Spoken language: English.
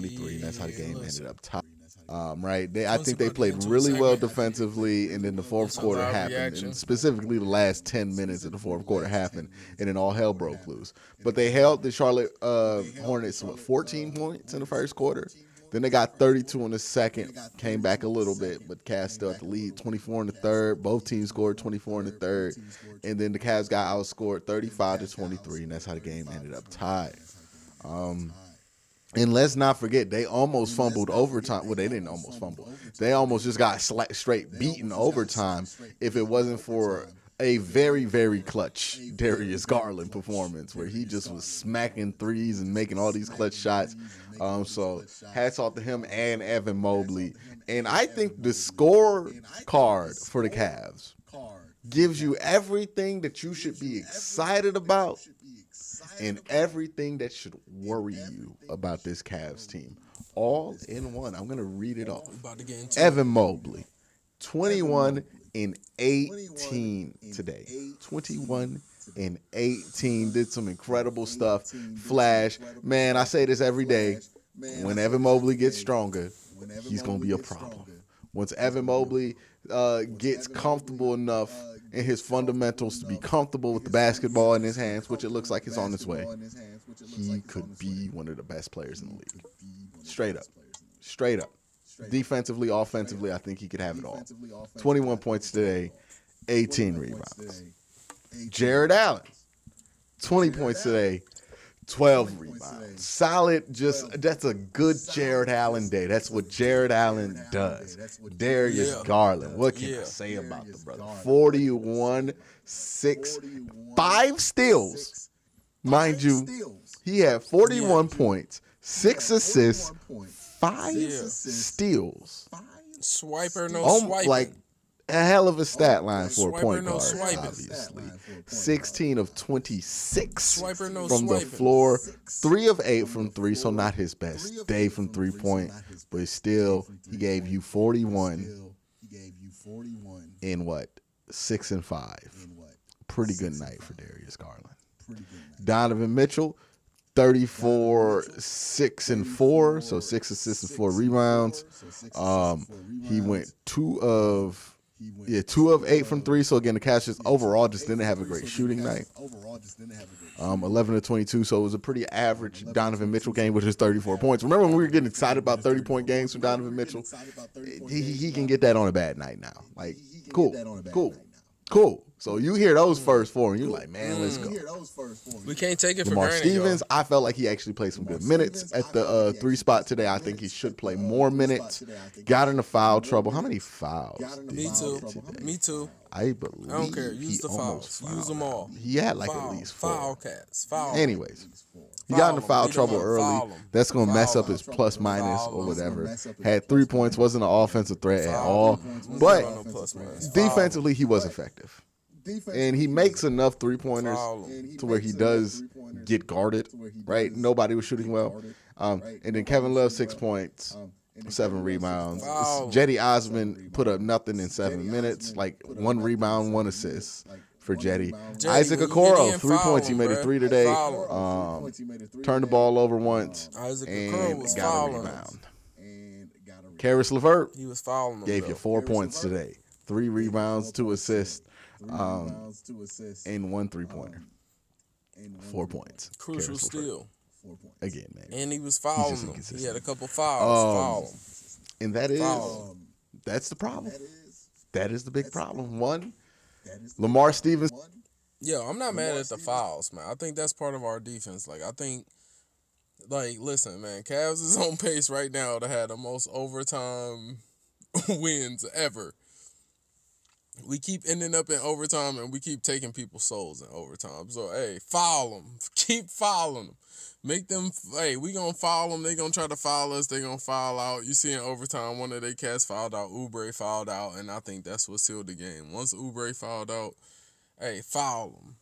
23, and that's how the game ended up tied. Um, right, they, I think they played really well defensively, and then the fourth quarter happened, and specifically the last 10 minutes of the fourth quarter happened, and then all hell broke loose. But they held the Charlotte uh, Hornets what 14 points in the first quarter. Then they got 32 in the second, came back a little bit, but Cavs still at the lead, 24 in the third. Both teams scored 24 in the third, and then the Cavs got outscored 35 to 23, and that's how the game ended up tied. Um, and let's not forget, they almost fumbled overtime. Well, they didn't almost fumble. They almost just got straight beaten overtime if it wasn't for a very, very clutch Darius Garland performance where he just was smacking threes and making all these clutch shots. Um, so hats off to him and Evan Mobley. And I think the score card for the Cavs gives you everything that you should be excited about and everything that should worry you about this Cavs team. All in one. I'm going to read it off. Evan Mobley, 21 and 18 today. 21 and 18. Did some incredible stuff. Flash. Man, I say this every day. When Evan Mobley gets stronger, he's going to be a problem. Once Evan Mobley uh, gets comfortable enough in his fundamentals to be comfortable with the basketball in his hands, which it looks like it's on its way, he could be one of the best players in the league. Straight up. Straight up. Defensively, offensively, I think he could have it all. 21 points today, 18 rebounds. Jarrett Allen, 20 points today, 12 rebounds. Solid, just that's a good Jarrett Allen day. That's what Jarrett Allen does. Darius. Garland. What can yeah. I say about the brother? 41, 6, 5 steals. Mind you, he had 41 points, 6 assists, 5 steals. Swiper, no um. Like a hell of a stat line for a point guard, obviously. 16 of 26 no from the floor, 3 of 8 from 3, so not his best day from 3 point, but still, he gave you 41 in what? 6 and 5. Pretty good night for Darius Garland. Donovan Mitchell, 34, 6 and 4, so 6 assists and 4 rebounds. Um, he went 2 of yeah, two of eight from three. So again, the Cavs just overall just didn't have a great shooting night. Overall, just didn't have a great. Um, eleven to twenty-two, so it was a pretty average Donovan Mitchell game with his thirty-four points. Remember when we were getting excited about thirty-point games from Donovan Mitchell? He, he can get that on a bad night now. Like, cool, cool, cool. So you hear those mm. first four, and you're like, man, let's mm. go. We can't take it for Lamar granted. Stevens, y'all. I felt like he actually played some good minutes uh, at the uh, three spot today. I think he should play more minutes. Got into foul trouble. How many fouls? Me too. Me too. I believe. I don't care. Use the fouls. Use them all. He had like foul, at least four. Foul cats. Foul. Anyways, he got into foul trouble early. That's going to mess up his plus minus or whatever. Had three points. Wasn't an offensive threat at all. But defensively, he was effective and he makes enough three pointers to where he does get guarded, right? Nobody was shooting well. Um, and then Kevin Love six points, seven rebounds. Cedi Osman put up nothing in seven minutes, like one rebound, one assist for Cedi. Isaac Okoro, three points. He made a three today. Um, turned the ball over once and got a rebound. Caris LeVert he was fouling gave you four points today. Three rebounds, two assists um, and one three pointer. Four points. Crucial steal. Again, man. And he was fouling them. He had a couple fouls. Um, and that is that's the problem. That is the big problem. One, Lamar Stevens. Yeah, I'm not mad at the fouls, man. I think that's part of our defense. Like I think like listen, man, Cavs is on pace right now to have the most overtime wins ever we keep ending up in overtime and we keep taking people's souls in overtime. So hey, follow them. Keep following them. Make them. Hey, we gonna follow them. They gonna try to follow us. They gonna foul out. You see in overtime, one of their cats fouled out. Oubre fouled out, and I think that's what sealed the game. Once Oubre fouled out, hey, foul them.